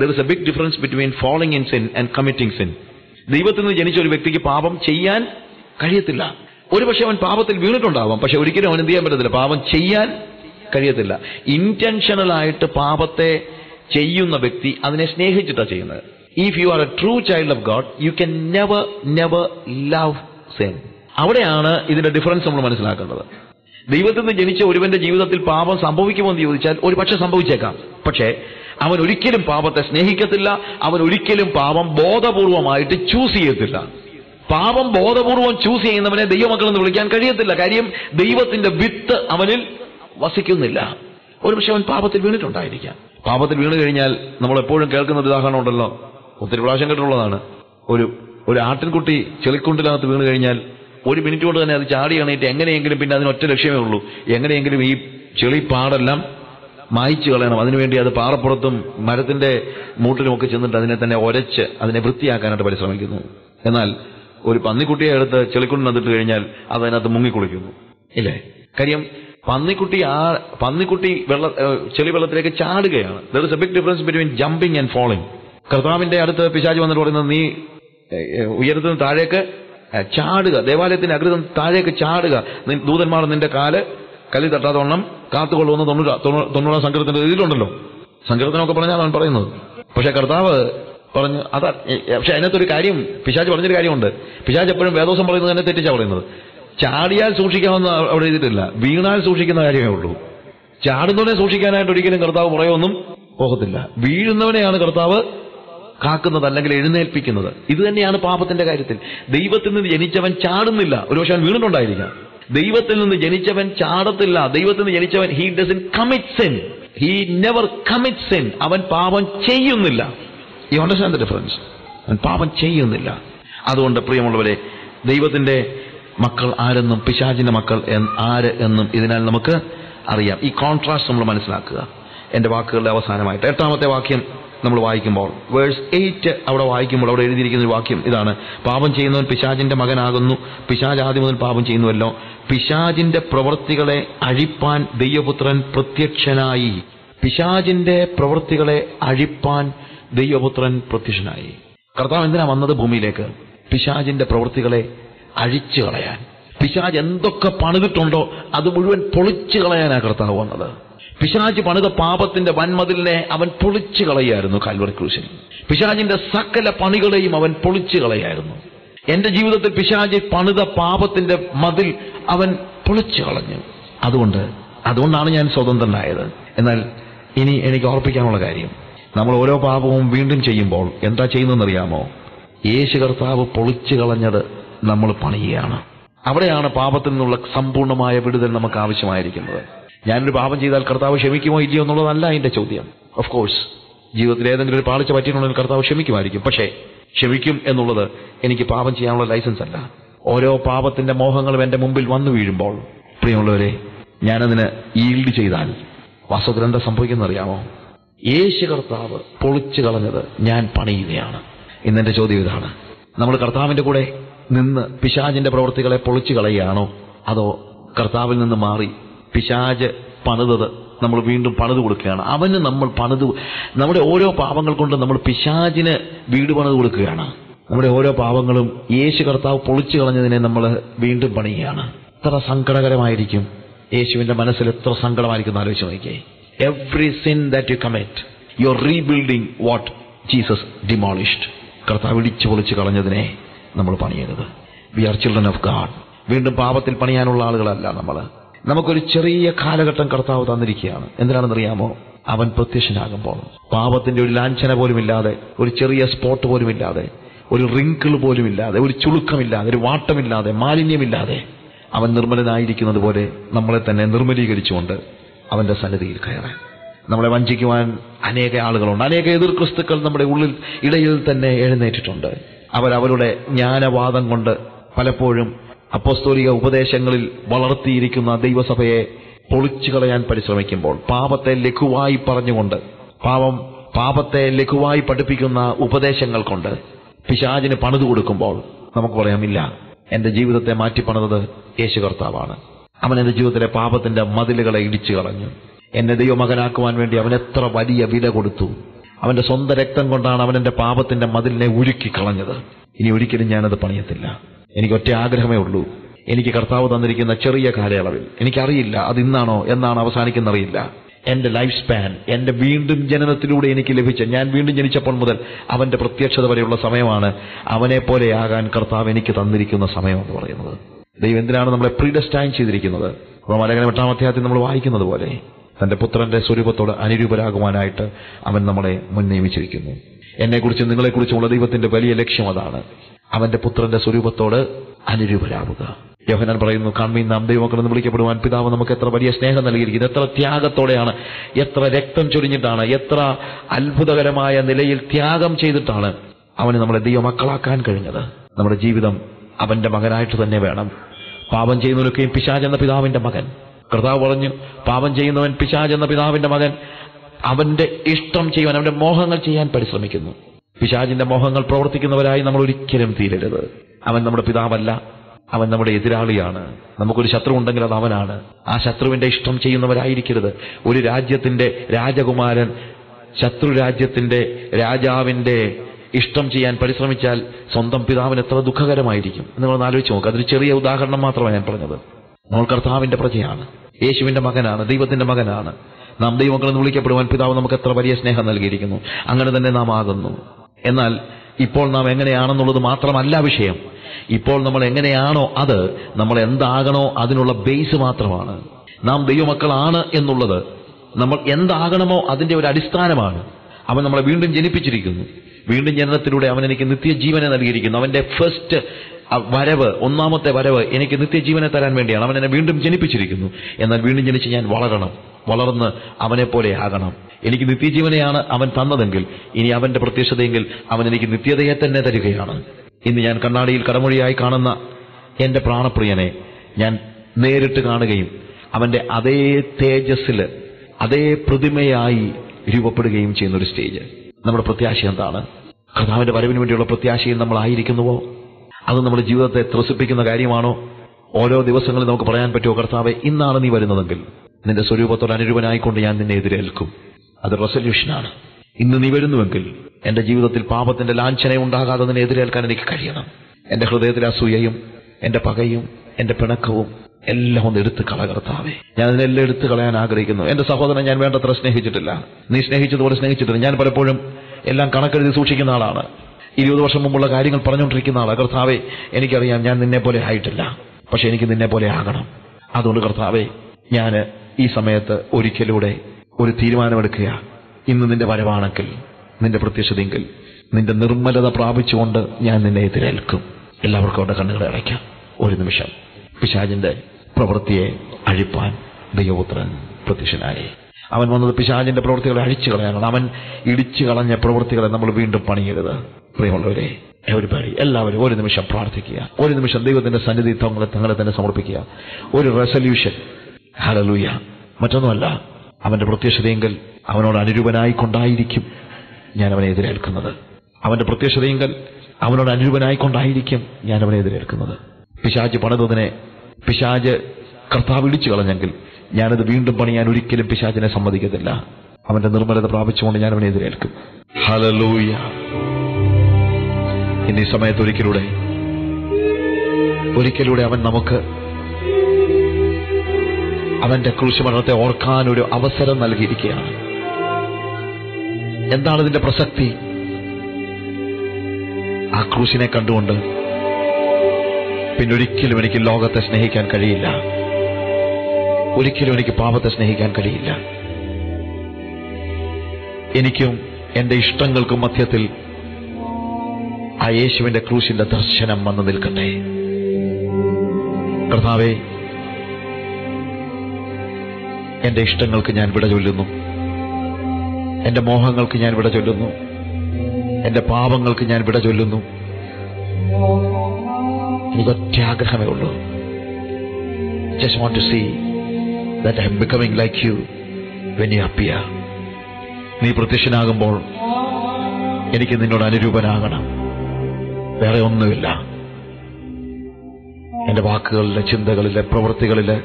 There is a big difference between following in sin and committing sin ദൈവത്തിൽ നിന്ന് ജനിച്ച ഒരു വ്യക്തിക്ക് പാപം ചെയ്യാൻ കഴിയത്തില്ല. ഒരുപക്ഷെ അവൻ പാപത്തിൽ വീണിട്ടുണ്ടാവാം. പക്ഷെ ഒരിക്കലും അവൻ എന്ത് ചെയ്യാൻ പറ്റത്തില്ല. പാപം ചെയ്യാൻ കഴിയത്തില്ല. ഇന്റൻഷണൽ ആയിട്ട് പാപത്തെ ചെയ്യുന്ന വ്യക്തി അതിനെ സ്നേഹിച്ചിട്ടാണ് ചെയ്യുന്നത്. If you are a true child of God you can never never love sin അവിടെയാണ് ഇതിന്റെ ഡിഫറൻസ് നമ്മൾ മനസ്സിലാക്കേണ്ടത്. ദൈവത്തിൽ നിന്ന് ജനിച്ച ഒരുവന്റെ ജീവിതത്തിൽ പാപം സംഭവിക്കുമോ എന്ന് ചോദിച്ചാൽ ഒരു പക്ഷെ സംഭവിച്ചേക്കാം. പക്ഷേ അവൻ ഒരിക്കലും പാപത്തെ സ്നേഹിക്കത്തില്ല അവൻ ഒരിക്കലും പാപം ബോധപൂർവമായിട്ട് ചൂസ് ചെയ്യത്തില്ല. പാപം ബോധപൂർവം ചൂസ് ചെയ്യുന്നവനെ ദൈവമക്കൾ എന്ന് വിളിക്കാൻ കഴിയത്തില്ല. കാര്യം ദൈവത്തിന്റെ വിത്ത് അവനിൽ വസിക്കുന്നില്ല. ഒരു പക്ഷെ അവൻ പാപത്തിൽ വീണിട്ടുണ്ടായിരിക്കാം. പാപത്തിൽ വീണ് കഴിഞ്ഞാൽ നമ്മൾ എപ്പോഴും കേൾക്കുന്ന ഒരു ഉദാഹരണം ഉണ്ടല്ലോ. ഒത്തിരി പ്രാവശ്യം കേട്ടിട്ടുള്ളതാണ്. ഒരു ഒരു ആട്ടിൻകുട്ടി ചെളിക്കുണ്ടിനകത്ത് വീണ് കഴിഞ്ഞാൽ ഒരു മിനിറ്റ് കൊണ്ട് തന്നെ അത് ചാടി എണീറ്റ് എങ്ങനെയെങ്കിലും പിന്നെ അതിനൊറ്റ ലക്ഷ്യമേ ഉള്ളൂ. എങ്ങനെയെങ്കിലും ഈ ചെളിപ്പാടെല്ലാം മായ്ച്ചു കളയണം. അതിനുവേണ്ടി അത് പാറപ്പുറത്തും മരത്തിന്റെ മൂട്ടിലുമൊക്കെ ചെന്നിട്ട് അതിനെ തന്നെ ഒരച്ച് അതിനെ വൃത്തിയാക്കാനായിട്ട് പരിശ്രമിക്കുന്നു. എന്നാൽ ഒരു പന്നിക്കുട്ടിയെ എടുത്ത് ചെളിക്കുണ്ടിനകത്തിട്ട് കഴിഞ്ഞാൽ അത് അതിനകത്ത് മുങ്ങിക്കുളിക്കുന്നു. ഇല്ലേ? കാര്യം പന്നിക്കുട്ടി ആ പന്നിക്കുട്ടി വെള്ള ചെളി വെള്ളത്തിലേക്ക് ചാടുകയാണ്. There is a big difference between jumping and falling കർത്താവിന്റെ അടുത്ത് പിശാജ് വന്നിട്ട് പറയുന്നത് നീ ഉയരത്തിന് താഴേക്ക് ചാടുക. ദേവാലയത്തിന്റെ അഗ്രഹം താഴേക്ക് ചാടുക. ദൂതന്മാർ നിന്റെ കാൽ കല്ലിൽ തട്ടാത്തവണ്ണം കാത്തുകൊള്ളുമെന്ന് തൊണ്ണൂറ് തൊണ്ണൂ- തൊണ്ണൂറാം സങ്കീർത്തത്തിന്റെ ഇതിലുണ്ടല്ലോ സങ്കീർത്തനമൊക്കെ പറഞ്ഞാൽ അവൻ പറയുന്നത്. പക്ഷെ കർത്താവ് പറഞ്ഞു അതാ പക്ഷെ അതിനകത്തൊരു കാര്യം പിശാജ് പറഞ്ഞൊരു കാര്യമുണ്ട്. പിശാജ് എപ്പോഴും വേദോസം പറയുന്നത് തന്നെ തെറ്റിച്ചാണ് പറയുന്നത്. ചാടിയാൽ സൂക്ഷിക്കാമെന്ന് അവിടെ എഴുതിയിട്ടില്ല. വീണാൽ സൂക്ഷിക്കുന്ന കാര്യമേ ഉള്ളൂ. ചാടുന്നവനെ സൂക്ഷിക്കാനായിട്ട് ഒരിക്കലും കർത്താവ് പുറയൊന്നും പോകത്തില്ല. വീഴുന്നവനെയാണ് കർത്താവ് കാക്കുന്നത് അല്ലെങ്കിൽ എഴുന്നേൽപ്പിക്കുന്നത്. ഇത് തന്നെയാണ് പാപത്തിന്റെ കാര്യത്തിൽ. ദൈവത്തിൽ നിന്ന് ജനിച്ചവൻ ചാടുന്നില്ല. ഒരുപക്ഷെ അവൻ വീണിട്ടുണ്ടായിരിക്കാം. ദൈവത്തിൽ നിന്ന് ജനിച്ചവൻ ചാടത്തില്ല. ദൈവത്തിൽ നിന്ന് ജനിച്ചവൻ he doesn't commit sin he never commit sin അവൻ പാപം ചെയ്യുന്നില്ല. ഈ അണ്ടർസ്റ്റാൻഡ് ഡിഫറൻസ് അവൻ പാപം ചെയ്യുന്നില്ല. അതുകൊണ്ട് പ്രിയമുള്ളവരെ ദൈവത്തിന്റെ മക്കൾ ആരെന്നും പിശാചിന്റെ മക്കൾ ആര് എന്നും ഇതിനാൽ നമുക്ക് അറിയാം. ഈ കോൺട്രാസ്റ്റ് നമ്മൾ മനസ്സിലാക്കുക. എന്റെ വാക്കുകളുടെ അവസാനമായിട്ട്. എട്ടാമത്തെ വാക്യം. നമ്മൾ വായിക്കുമ്പോൾ. വേഴ്സ് എയ്റ്റ് അവിടെ വായിക്കുമ്പോൾ അവിടെ എഴുതിയിരിക്കുന്ന ഒരു വാക്യം ഇതാണ്. പാപം ചെയ്യുന്നവൻ പിശാചിന്റെ മകനാകുന്നു. പിശാജ് ആദ്യം മുതൽ പാപം ചെയ്യുന്നുവല്ലോ. പിശാചിന്റെ പ്രവൃത്തികളെ അഴിപ്പാൻ ദൈവപുത്രൻ പ്രത്യക്ഷനായി. പിശാചിന്റെ പ്രവൃത്തികളെ അഴിപ്പാൻ ദൈവപുത്രൻ പ്രത്യക്ഷനായി. കർത്താവ് എന്തിനാ വന്നത് ഭൂമിയിലേക്ക്? പിശാചിന്റെ പ്രവൃത്തികളെ അഴിച്ചു കളയാൻ. പിശാജ് എന്തൊക്കെ പണിതിട്ടുണ്ടോ അത് മുഴുവൻ പൊളിച്ചു കളയാനാണ് കർത്താവ് വന്നത്. പിശാജ് പണിത പാപത്തിന്റെ വൻമതിലിനെ അവൻ പൊളിച്ചു കളയായിരുന്നു കാൽവറി ക്രൂശിൽ. പിശാജിന്റെ സകല പണികളെയും അവൻ പൊളിച്ചു കളയായിരുന്നു എന്റെ ജീവിതത്തിൽ പിശാജ് പണിത പാപത്തിന്റെ മതിൽ അവൻ പൊളിച്ചു കളഞ്ഞു. അതുകൊണ്ട് അതുകൊണ്ടാണ് ഞാൻ സ്വതന്ത്രനായത്. എന്നാൽ ഇനി എനിക്ക് ഓർപ്പിക്കാനുള്ള കാര്യം. നമ്മൾ ഓരോ പാപവും വീണ്ടും ചെയ്യുമ്പോൾ എന്താ ചെയ്യുന്നതെന്നറിയാമോ? യേശു കർത്താവ് പൊളിച്ചു കളഞ്ഞത് നമ്മൾ പണിയുകയാണ്. അവിടെയാണ് പാപത്തിൽ നിന്നുള്ള സമ്പൂർണമായ വിടുതൽ നമുക്ക് ആവശ്യമായിരിക്കുന്നത്. ഞാനൊരു പാപം ചെയ്താൽ കർത്താവ് ക്ഷമിക്കുമോ ഇല്ലയോ എന്നുള്ളതല്ല അതിന്റെ ചോദ്യം. ഓഫ് കോഴ്സ് ജീവിതത്തിൽ ഏതെങ്കിലും ഒരു പാളിച്ച പറ്റിയിട്ടുണ്ടെങ്കിൽ കർത്താവ് ക്ഷമിക്കുമായിരിക്കും. പക്ഷേ ക്ഷമിക്കും എന്നുള്ളത് എനിക്ക് പാപം ചെയ്യാനുള്ള ലൈസൻസ് അല്ല. ഓരോ പാപത്തിന്റെ മോഹങ്ങളും എന്റെ മുമ്പിൽ വന്നു വീഴുമ്പോൾ പ്രിയമുള്ളവരെ ഞാനതിന് ഈൽഡ് ചെയ്താൽ വാസ്തവത്തിൽ എന്താ സംഭവിക്കുന്നറിയാമോ യേശു കർത്താവ് പൊളിച്ചു കളഞ്ഞത് ഞാൻ പണിയുകയാണ്. ഇന്നെന്റെ ചോദ്യം ഇതാണ്. നമ്മൾ കർത്താവിന്റെ കൂടെ നിന്ന് പിശാചിന്റെ പ്രവൃത്തികളെ പൊളിച്ചു കളയുകയാണോ? അതോ കർത്താവിൽ നിന്ന് മാറി പിശാജ് പണിതത് നമ്മൾ വീണ്ടും പണിത് കൊടുക്കുകയാണ്. അവന് നമ്മൾ പണിത് നമ്മുടെ ഓരോ പാപങ്ങൾ കൊണ്ട് നമ്മൾ പിശാജിന് വീട് പണിത് കൊടുക്കുകയാണ്. നമ്മുടെ ഓരോ പാപങ്ങളും യേശു കർത്താവ് പൊളിച്ചു കളഞ്ഞതിനെ നമ്മൾ വീണ്ടും പണിയുകയാണ്. എത്ര സങ്കടകരമായിരിക്കും. യേശുവിന്റെ മനസ്സിൽ എത്ര സങ്കടമായിരിക്കും ആലോചിച്ച് നോക്കിയേ every sin that you commit you are rebuilding what Jesus demolished കർത്താവ് ഇടിച്ചു പൊളിച്ചു കളഞ്ഞതിനെ നമ്മൾ പണിയരുത്. We are children of God വീണ്ടും പാപത്തിൽ പണിയാനുള്ള ആളുകളല്ല നമ്മൾ. നമുക്കൊരു ചെറിയ കാലഘട്ടം കർത്താവ് തന്നിരിക്കുകയാണ്. എന്തിനാണെന്നറിയാമോ? അവൻ പ്രത്യക്ഷനാകുമ്പോൾ. പാപത്തിന്റെ ഒരു ലാഞ്ചന പോലും ഇല്ലാതെ ഒരു ചെറിയ സ്പോട്ട് പോലും ഇല്ലാതെ ഒരു റിങ്കിൾ പോലും ഇല്ലാതെ ഒരു ചുളുക്കമില്ലാതെ ഒരു വാട്ടമില്ലാതെ മാലിന്യമില്ലാതെ അവൻ നിർമ്മലനായിരിക്കുന്നത് പോലെ നമ്മളെ തന്നെ നിർമ്മലീകരിച്ചുകൊണ്ട് അവന്റെ സന്നിധിയിൽ കയറാൻ. നമ്മളെ വഞ്ചിക്കുവാൻ അനേക ആളുകളുണ്ട്. അനേക എതിർ ക്രിസ്തുക്കൾ നമ്മുടെ ഉള്ളിൽ ഇടയിൽ തന്നെ എഴുന്നേറ്റിട്ടുണ്ട്. അവരവരുടെ ജ്ഞാനവാദം കൊണ്ട് പലപ്പോഴും അപ്പോസ്തോലിക ഉപദേശങ്ങളിൽ വളർത്തിയിരിക്കുന്ന ദൈവസഭയെ പൊളിച്ചു കളയാൻ പരിശ്രമിക്കുമ്പോൾ പാപത്തെ ലഘുവായി പറഞ്ഞുകൊണ്ട് പാപം പാപത്തെ ലഘുവായി പഠിപ്പിക്കുന്ന ഉപദേശങ്ങൾ കൊണ്ട് പിശാചിന് പണിതു കൊടുക്കുമ്പോൾ നമുക്ക് പറയാമില്ല. എന്റെ ജീവിതത്തെ മാറ്റി പണിതത് യേശു കർത്താവാണ്. അവൻ എന്റെ ജീവിതത്തിലെ പാപത്തിന്റെ മതിലുകളെ ഇടിച്ചു കളഞ്ഞു. എന്നെ ദൈവമകനാക്കുവാൻ വേണ്ടി അവൻ എത്ര വലിയ വില കൊടുത്തു. അവന്റെ സ്വന്തം രക്തം കൊണ്ടാണ് അവൻ എന്റെ പാപത്തിന്റെ മതിലിനെ ഉരുക്കി കളഞ്ഞത്. ഇനി ഒരിക്കലും ഞാനത് പണിയത്തില്ല. എനിക്ക് ഒറ്റ ആഗ്രഹമേ ഉള്ളൂ. എനിക്ക് കർത്താവ് തന്നിരിക്കുന്ന ചെറിയ കാലയളവിൽ. എനിക്കറിയില്ല അത് ഇന്നാണോ എന്നാണ് അവസാനിക്കുന്നറിയില്ല. എന്റെ ലൈഫ് സ്പാൻ എന്റെ വീണ്ടും ജനനത്തിലൂടെ എനിക്ക് ലഭിച്ച ഞാൻ വീണ്ടും ജനിച്ചപ്പോൾ മുതൽ അവന്റെ പ്രത്യക്ഷത വരെയുള്ള സമയമാണ് അവനെ പോലെ ആകാൻ കർത്താവ് എനിക്ക് തന്നിരിക്കുന്ന സമയം എന്ന് പറയുന്നത്. ദൈവം എന്തിനാണ് നമ്മളെ പ്രീഡസ്റ്റൈൻ ചെയ്തിരിക്കുന്നത്? റോമാലേഖനം എട്ടാം അധ്യായത്തിൽ നമ്മൾ വായിക്കുന്നത് പോലെ തന്റെ പുത്രന്റെ സ്വരൂപത്തോട് അനുരൂപരാകുവാനായിട്ട് അവൻ നമ്മളെ മുൻ നിയമിച്ചിരിക്കുന്നു എന്നെക്കുറിച്ചും നിങ്ങളെക്കുറിച്ചുമുള്ള ദൈവത്തിന്റെ വലിയ ലക്ഷ്യം അതാണ്. അവന്റെ പുത്രന്റെ സ്വരൂപത്തോട് അനുരൂപരാവുക. യോഹനാൻ പറയുന്നു കൺമീൻ നാം ദൈവമക്കളെന്ന് വിളിക്കപ്പെടുവാൻ പിതാവ് നമുക്ക് എത്ര വലിയ സ്നേഹം നൽകിയിരിക്കുന്നു. എത്ര ത്യാഗത്തോടെയാണ് എത്ര രക്തം ചൊരിഞ്ഞിട്ടാണ് എത്ര അത്ഭുതകരമായ നിലയിൽ ത്യാഗം ചെയ്തിട്ടാണ് അവന് നമ്മളെ ദൈവമക്കളാക്കാൻ കഴിഞ്ഞത്. നമ്മുടെ ജീവിതം അവന്റെ മകനായിട്ട് തന്നെ വേണം. പാപം ചെയ്യുന്നവരൊക്കെയും പിശാജ് എന്ന പിതാവിന്റെ മകൻ. കർത്താവ് പറഞ്ഞു പാപം ചെയ്യുന്നവൻ പിശാജ് എന്ന പിതാവിന്റെ മകൻ അവന്റെ ഇഷ്ടം ചെയ്യുവാൻ അവന്റെ മോഹങ്ങൾ ചെയ്യാൻ പരിശ്രമിക്കുന്നു. പിശാജിന്റെ മോഹങ്ങൾ പ്രവർത്തിക്കുന്നവരായി നമ്മൾ ഒരിക്കലും തീരരുത്. അവൻ നമ്മുടെ പിതാവല്ല. അവൻ നമ്മുടെ എതിരാളിയാണ്. നമുക്കൊരു ശത്രു ഉണ്ടെങ്കിൽ അത് അവനാണ്. ആ ശത്രുവിന്റെ ഇഷ്ടം ചെയ്യുന്നവരായിരിക്കരുത്. ഒരു രാജ്യത്തിന്റെ രാജകുമാരൻ ശത്രു രാജ്യത്തിന്റെ രാജാവിന്റെ ഇഷ്ടം ചെയ്യാൻ പരിശ്രമിച്ചാൽ സ്വന്തം പിതാവിന് എത്ര ദുഃഖകരമായിരിക്കും. നിങ്ങളൊന്ന് ആലോചിച്ച് നോക്കുക അതൊരു ചെറിയ ഉദാഹരണം മാത്രമാണ് ഞാൻ പറഞ്ഞത്. നമ്മൾ കർത്താവിന്റെ പ്രജയാണ്. യേശുവിന്റെ മകനാണ്. ദൈവത്തിന്റെ മകനാണ്. നാം ദൈവങ്ങളെന്ന് വിളിക്കപ്പെടുവാൻ പിതാവ് നമുക്ക് എത്ര വലിയ സ്നേഹം നൽകിയിരിക്കുന്നു. അങ്ങനെ തന്നെ നാം ആകുന്നു. എന്നാൽ ഇപ്പോൾ നാം എങ്ങനെയാണെന്നുള്ളത് മാത്രമല്ല വിഷയം. ഇപ്പോൾ നമ്മൾ എങ്ങനെയാണോ അത് നമ്മൾ എന്താകണോ അതിനുള്ള ബേസ് മാത്രമാണ്. നാം ദൈവമക്കളാണ് എന്നുള്ളത്. നമ്മൾ എന്താകണമോ അതിന്റെ ഒരു അടിസ്ഥാനമാണ്. അവൻ നമ്മളെ വീണ്ടും ജനിപ്പിച്ചിരിക്കുന്നു. വീണ്ടും ജനനത്തിലൂടെ അവൻ എനിക്ക് നിത്യജീവനെ നൽകിയിരിക്കുന്നു. അവന്റെ ഫസ്റ്റ് വരവ് ഒന്നാമത്തെ വരവ് എനിക്ക് നിത്യജീവനെ തരാൻ വേണ്ടിയാണ്. അവൻ എന്നെ വീണ്ടും ജനിപ്പിച്ചിരിക്കുന്നു. എന്നാൽ വീണ്ടും ജനിച്ച് ഞാൻ വളരണം. വളർന്ന് അവനെ പോലെ ആകണം. എനിക്ക് നിത്യജീവനെയാണ് അവൻ തന്നതെങ്കിൽ ഇനി അവന്റെ പ്രത്യക്ഷതയെങ്കിൽ അവൻ എനിക്ക് നിത്യതയെ തന്നെ തരികയാണ്. ഇന്ന് ഞാൻ കണ്ണാടിയിൽ കടമൊഴിയായി കാണുന്ന എന്റെ പ്രാണപ്രിയനെ ഞാൻ നേരിട്ട് കാണുകയും അവന്റെ അതേ തേജസ്സിൽ അതേ പ്രതിമയായി രൂപപ്പെടുകയും ചെയ്യുന്ന ഒരു സ്റ്റേജ്. നമ്മുടെ പ്രത്യാശ എന്താണ്? കർത്താവിന്റെ വരവിന് വേണ്ടിയുള്ള പ്രത്യാശയിൽ നമ്മൾ ആയിരിക്കുന്നുവോ? അത് നമ്മുടെ ജീവിതത്തെ ത്രസിപ്പിക്കുന്ന കാര്യമാണോ? ഓരോ ദിവസങ്ങളിൽ നമുക്ക് പറയാൻ പറ്റുമോ കർത്താവെ ഇന്നാണ് നീ വരുന്നതെങ്കിൽ? നിന്റെ സ്വരൂപത്തോട് അനുരൂപനായിക്കൊണ്ട് ഞാൻ നിന്നെ എതിരേൽക്കും. അത് റെസൊല്യൂഷനാണ്. ഇന്ന് നീ വരുന്നുവെങ്കിൽ എന്റെ ജീവിതത്തിൽ പാപത്തിന്റെ ലാഞ്ചന ഉണ്ടാകാതെ നിന്നെ എതിരേൽക്കാൻ എനിക്ക് കഴിയണം. എന്റെ ഹൃദയത്തിലെ അസൂയയും എന്റെ പകയും എന്റെ പിണക്കവും എല്ലാം ഒന്ന് എടുത്ത് കള കർത്താവേ. ഞാൻ അതിനെല്ലാം എടുത്ത് കളയാൻ ആഗ്രഹിക്കുന്നു. എന്റെ സഹോദരൻ ഞാൻ വേണ്ടത്ര സ്നേഹിച്ചിട്ടില്ല. നീ സ്നേഹിച്ചതുപോലെ സ്നേഹിച്ചിട്ടില്ല. ഞാൻ പലപ്പോഴും എല്ലാം കണക്കെഴുതി സൂക്ഷിക്കുന്ന ആളാണ്. ഇരുപത് വർഷം മുമ്പുള്ള കാര്യങ്ങൾ പറഞ്ഞുകൊണ്ടിരിക്കുന്ന ആളാണ് കർത്താവെ എനിക്കറിയാം ഞാൻ നിന്നെ പോലെ ആയിട്ടില്ല. പക്ഷെ എനിക്ക് നിന്നെ പോലെ ആകണം. അതുകൊണ്ട് കർത്താവെ ഞാൻ ഈ സമയത്ത് ഒരിക്കലൂടെ ഒരു തീരുമാനമെടുക്കുക ഇന്ന് നിന്റെ വരവാണെങ്കിൽ നിന്റെ പ്രത്യക്ഷതയെങ്കിൽ നിന്റെ നിർമ്മലത പ്രാപിച്ചുകൊണ്ട് ഞാൻ നിന്നെ എതിരേൽക്കും. എല്ലാവർക്കും അവരുടെ കണ്ണുകളെ അടയ്ക്കാം. ഒരു നിമിഷം. പിശാജിന്റെ പ്രവൃത്തിയെ അഴിപ്പാൻ ദൈവപുത്രൻ പ്രത്യക്ഷനായി. അവൻ വന്നത് പിശാജിന്റെ പ്രവൃത്തികളെ അഴിച്ചു കളയാനാണ്. അവൻ ഇടിച്ചു കളഞ്ഞ പ്രവൃത്തികളെ നമ്മൾ വീണ്ടും പണിയരുത്. പ്രിയമുള്ളവരെ എവരിബഡി എല്ലാവരും ഒരു നിമിഷം പ്രാർത്ഥിക്കുക. ഒരു നിമിഷം ദൈവത്തിന്റെ സന്നിധി തങ്ങളെ തങ്ങളെ തന്നെ സമർപ്പിക്കുക. ഒരു റെസൊല്യൂഷൻ ഹലലൂയ മറ്റൊന്നുമല്ല അവന്റെ പ്രത്യക്ഷതയെങ്കിൽ അവനോട് അനുരൂപനായിക്കൊണ്ടായിരിക്കും ഞാൻ അവനെ എതിരേൽക്കുന്നത്. അവന്റെ പ്രത്യക്ഷതയെങ്കിൽ അവനോട് അനുരൂപനായിക്കൊണ്ടായിരിക്കും ഞാൻ അവനെ എതിരേൽക്കുന്നത്. പിശാജ് പണിതതിനെ പിശാജ് കർത്താവ് ഇടിച്ചു കളഞ്ഞെങ്കിൽ ഞാനത് വീണ്ടും പണിയാൻ ഒരിക്കലും പിശാചിനെ സമ്മതിക്കത്തില്ല. അവന്റെ നിർമ്മലത പ്രാപിച്ചുകൊണ്ട് ഞാൻ അവനെ എതിരേൽക്കും. ഹലലൂയ ഇനി സമയത്ത് ഒരിക്കലൂടെ ഒരിക്കലൂടെ അവൻ നമുക്ക് അവന്റെ ക്രൂശമരണത്തെ ഓർക്കാൻ ഒരു അവസരം നൽകിയിരിക്കുകയാണ്. എന്താണ് ഇതിന്റെ പ്രസക്തി? ആ ക്രൂശിനെ കണ്ടുകൊണ്ട് പിന്നൊരിക്കലും എനിക്ക് ലോകത്തെ സ്നേഹിക്കാൻ കഴിയില്ല. ഒരിക്കലും എനിക്ക് പാപത്തെ സ്നേഹിക്കാൻ കഴിയില്ല. എനിക്കും എന്റെ ഇഷ്ടങ്ങൾക്കും മധ്യത്തിൽ ആ യേശുവിന്റെ ക്രൂശിന്റെ ദർശനം വന്നു നിൽക്കട്ടെ. കർത്താവെ എന്റെ ഇഷ്ടങ്ങൾക്ക് ഞാൻ വിട ചൊല്ലുന്നു. എന്റെ മോഹങ്ങൾക്ക് ഞാൻ വിട ചൊല്ലുന്നു. എന്റെ പാപങ്ങൾക്ക് ഞാൻ വിട ചൊല്ലുന്നു. എനിക്കൊറ്റ ആഗ്രഹമേ ഉള്ളൂ. Just want to see that I am becoming like you when you appear. നീ പ്രത്യക്ഷനാകുമ്പോൾ എനിക്ക് നിന്നോട് അനുരൂപനാകണം. വേറെ ഒന്നുമില്ല. എന്റെ വാക്കുകളിലെ ചിന്തകളിലെ പ്രവൃത്തികളിലെ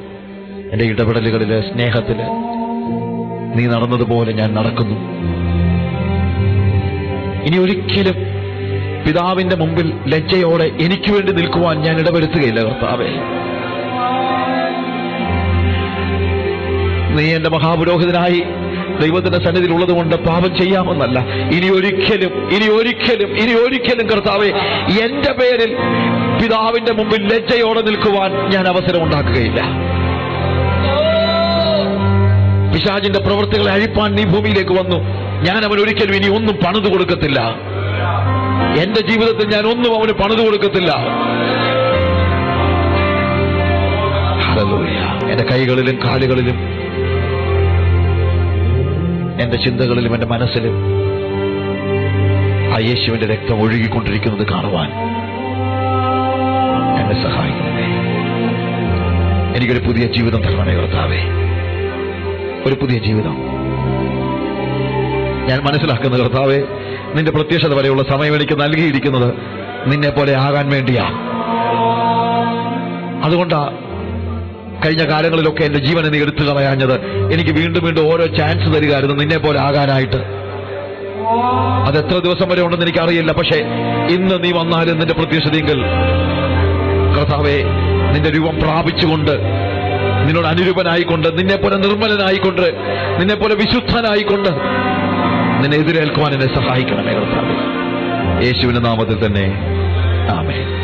എന്റെ ഇടപെടലുകളിൽ സ്നേഹത്തിൽ നീ നടന്നതുപോലെ ഞാൻ നടക്കുന്നു. ഇനി ഒരിക്കലും പിതാവിന്റെ മുമ്പിൽ ലജ്ജയോടെ എനിക്ക് വേണ്ടി നിൽക്കുവാൻ ഞാൻ ഇടവരുത്തുകയില്ല കർത്താവേ. നീ എന്റെ മഹാപുരോഹിതനായി ദൈവത്തിന്റെ സന്നിധിയിൽ ഉള്ളതുകൊണ്ട് പാപം ചെയ്യാമെന്നല്ല. ഇനി ഒരിക്കലും ഇനി ഒരിക്കലും ഇനി ഒരിക്കലും കർത്താവെ എന്റെ പേരിൽ പിതാവിന്റെ മുമ്പിൽ ലജ്ജയോടെ നിൽക്കുവാൻ ഞാൻ അവസരം ഉണ്ടാക്കുകയില്ല. പിശാചിന്റെ പ്രവൃത്തികളെ അഴിപ്പാൻ നീ ഭൂമിയിലേക്ക് വന്നു. ഞാൻ അവൻ ഒരിക്കലും ഇനി ഒന്നും പണിതു കൊടുക്കത്തില്ല. എന്റെ ജീവിതത്തിൽ ഞാൻ ഒന്നും അവന് പണിതു കൊടുക്കത്തില്ല. എന്റെ കൈകളിലും കാലുകളിലും എന്റെ ചിന്തകളിലും എന്റെ മനസ്സിലും ആ യേശുവിന്റെ രക്തം ഒഴുകിക്കൊണ്ടിരിക്കുന്നത് കാണുവാൻ എന്നെ സഹായിക്കണമേ. എനിക്കൊരു പുതിയ ജീവിതം തരണമേ കർത്താവേ. ഒരു പുതിയ ജീവിതം. ഞാൻ മനസ്സിലാക്കുന്ന കർത്താവെ നിന്റെ പ്രത്യക്ഷത വരെയുള്ള സമയം എനിക്ക് നൽകിയിരിക്കുന്നത് നിന്നെ പോലെ ആകാൻ വേണ്ടിയാ. അതുകൊണ്ടാ കഴിഞ്ഞ കാലങ്ങളിലൊക്കെ എന്റെ ജീവനെ നീ എടുത്തു കളയാഞ്ഞത്. എനിക്ക് വീണ്ടും വീണ്ടും ഓരോ ചാൻസ് തരികയായിരുന്നു നിന്നെ പോലെ ആകാനായിട്ട്. അത് എത്ര ദിവസം വരെ ഉണ്ടെന്ന് എനിക്കറിയില്ല പക്ഷേ ഇന്ന് നീ വന്നാലും നിന്റെ പ്രത്യക്ഷതയെങ്കിൽ കർത്താവെ നിന്റെ രൂപം പ്രാപിച്ചുകൊണ്ട് നിന്നോട് അനുരൂപനായിക്കൊണ്ട് നിന്നെ പോലെ നിർമ്മലനായിക്കൊണ്ട് നിന്നെ പോലെ വിശുദ്ധനായിക്കൊണ്ട് നിന്നെ എതിരേൽക്കുവാൻ എന്നെ സഹായിക്കണമേ കർത്താവ്. യേശുവിന്റെ നാമത്തിൽ തന്നെ. ആമേ